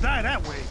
die that way.